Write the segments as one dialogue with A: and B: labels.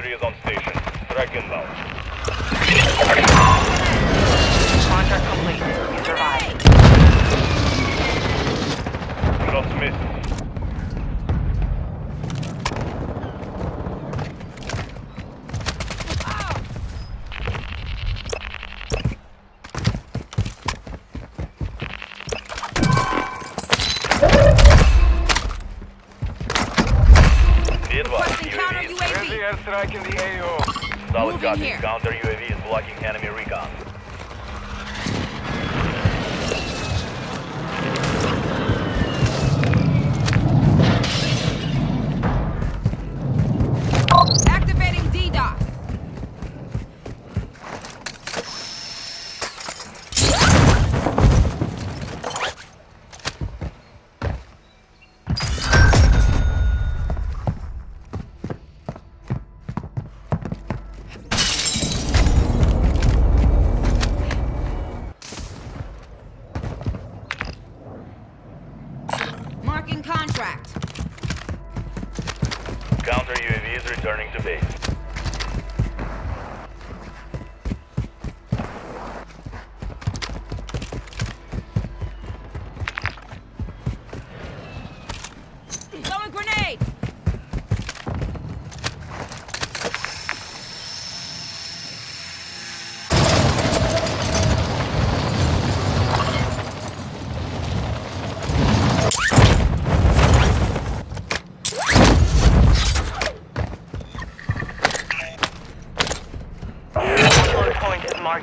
A: Victory is on
B: We're the AO.
A: Solid
C: Moving. Here.
A: Counter UAV is blocking enemy recon.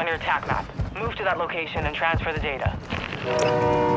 B: on your attack map. Move to that location and transfer the data.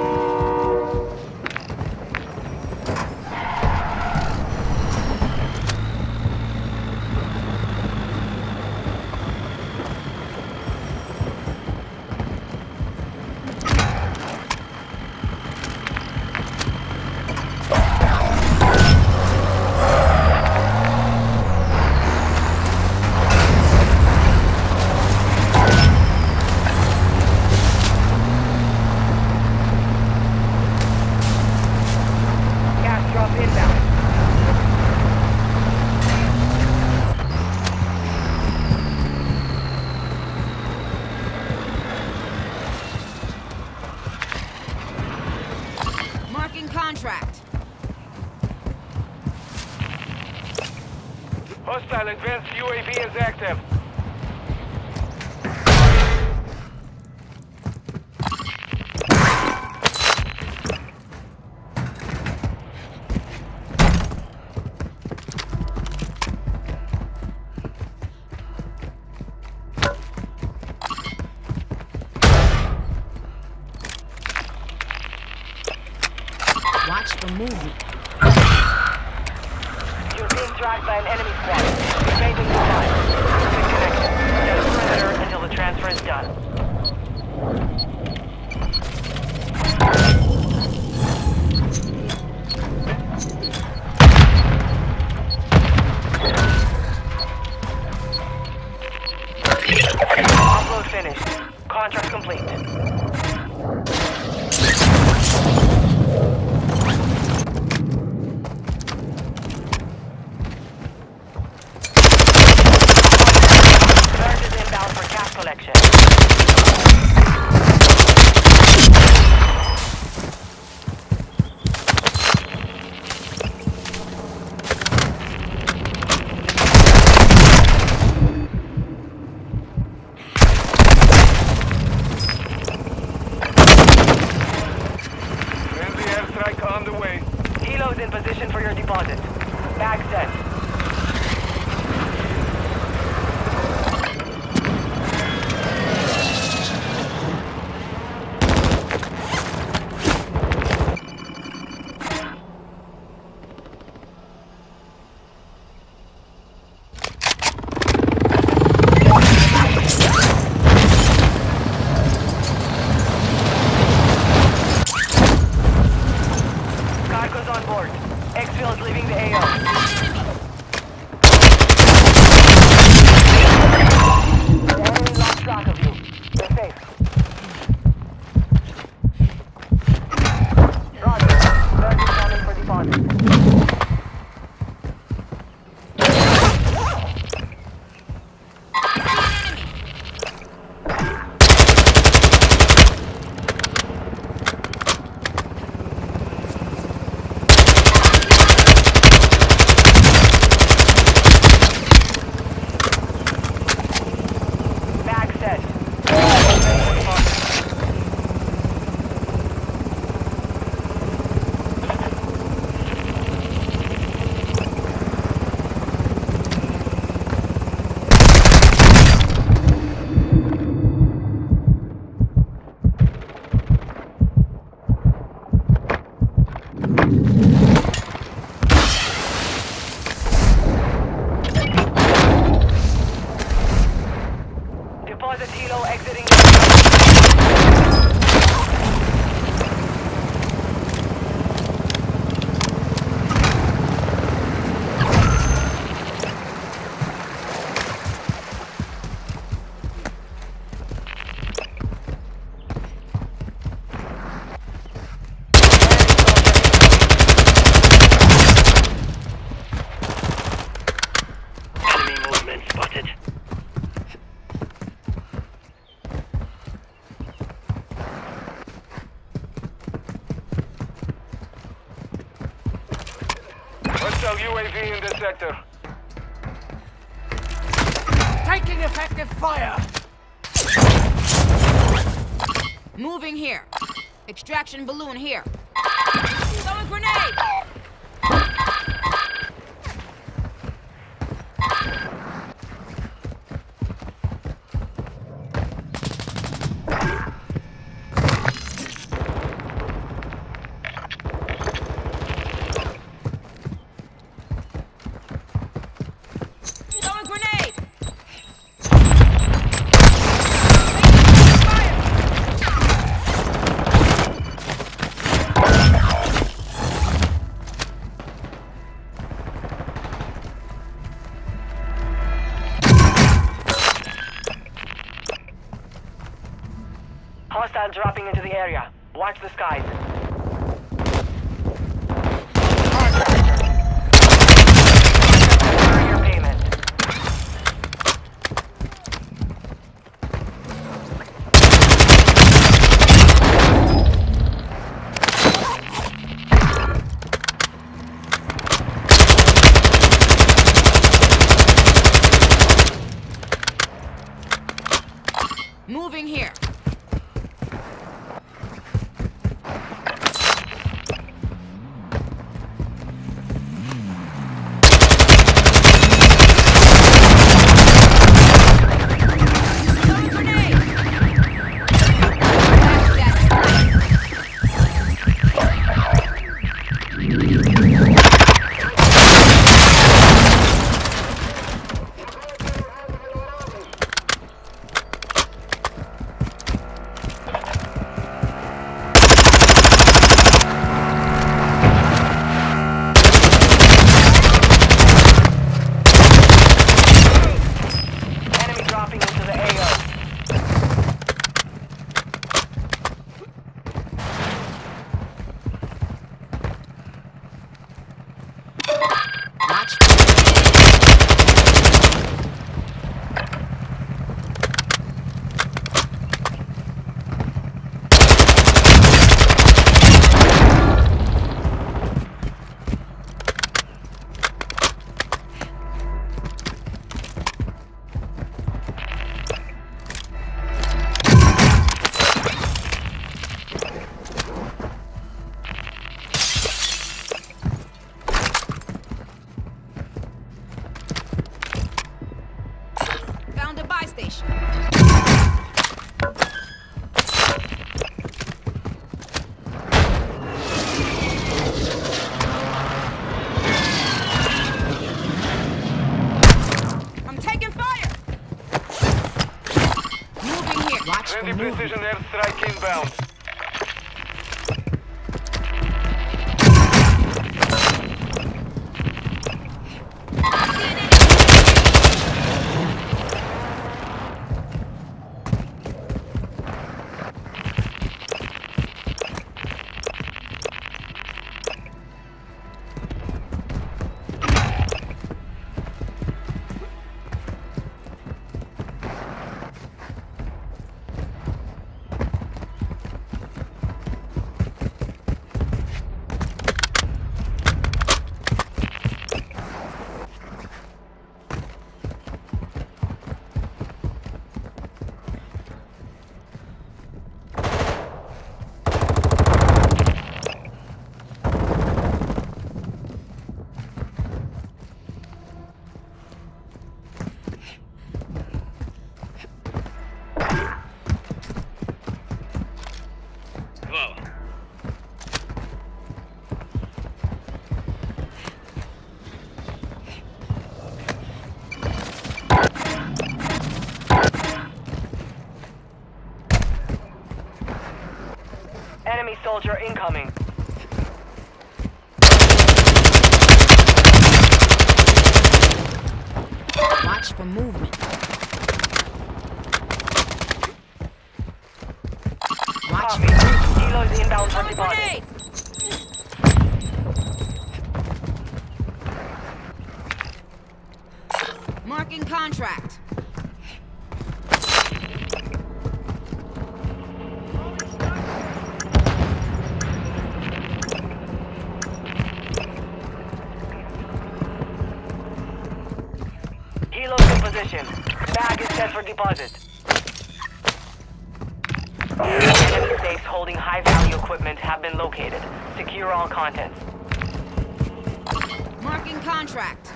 B: Hostile advanced UAV is active.
D: UAV in the sector.
E: Taking effective fire!
C: Moving here. Extraction balloon here. Throwing grenade!
B: approaching into the area. Watch the skies.
C: Moving here. Enemy soldier incoming.
B: Watch for movement. Watch
C: Copy.
B: for movement.
C: Kilos inbound for
B: grenade! Marking contract.
C: Position. Bag is set for deposit. Enemy safes holding high-value equipment have been located. Secure all contents.
B: Marking contract.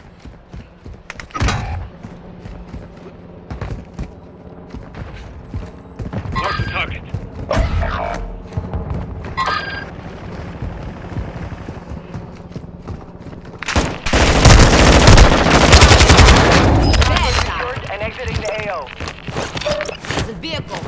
C: AO.
B: There's a vehicle.